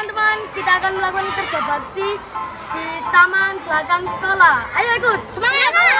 teman-teman, kita akan melakukan kerja bakti di taman belakang sekolah. Ayo ikut, semangat!